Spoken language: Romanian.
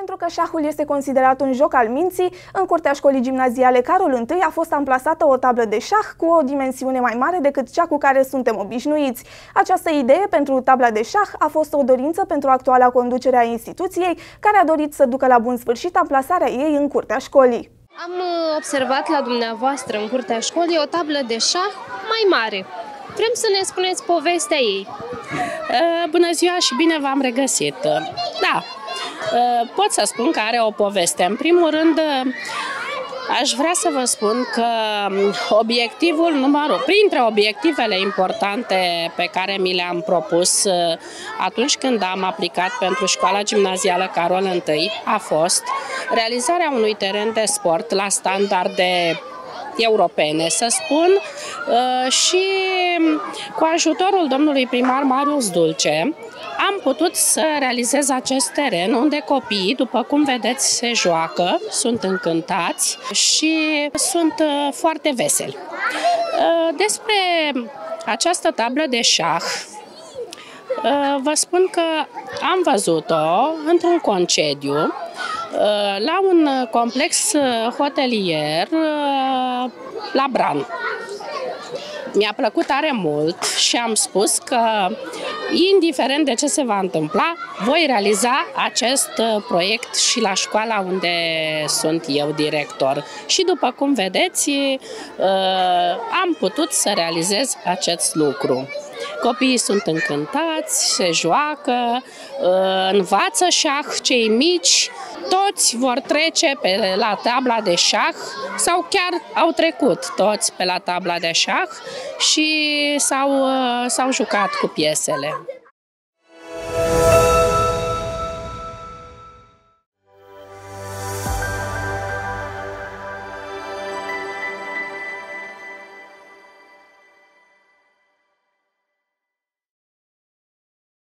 Pentru că șahul este considerat un joc al minții, în curtea școlii gimnaziale Carol I a fost amplasată o tablă de șah cu o dimensiune mai mare decât cea cu care suntem obișnuiți. Această idee pentru tabla de șah a fost o dorință pentru actuala conducere a instituției, care a dorit să ducă la bun sfârșit amplasarea ei în curtea școlii. Am uh, observat la dumneavoastră în curtea școlii o tablă de șah mai mare. Vrem să ne spuneți povestea ei. Uh, bună ziua și bine v-am regăsit! Da, uh, pot să spun că are o poveste. În primul rând, Aș vrea să vă spun că um, obiectivul numărul, printre obiectivele importante pe care mi le-am propus atunci când am aplicat pentru școala gimnazială Carol I a fost realizarea unui teren de sport la standarde europene, să spun, uh, și cu ajutorul domnului primar Marius Dulce, am putut să realizez acest teren unde copiii, după cum vedeți, se joacă, sunt încântați și sunt uh, foarte veseli. Uh, despre această tablă de șah, vă spun că am văzut-o într-un concediu Uh, la un uh, complex uh, hotelier la Bran. Mi-a plăcut tare mult și am spus că, indiferent de ce se va întâmpla, voi realiza acest proiect și la școala unde sunt eu director. Și după cum vedeți, am putut să realizez acest lucru. Copiii sunt încântați, se joacă, învață șah cei mici, toți vor trece pe la tabla de șah sau chiar au trecut toți pe la tabla de șah și s-au, s-au jucat cu piesele.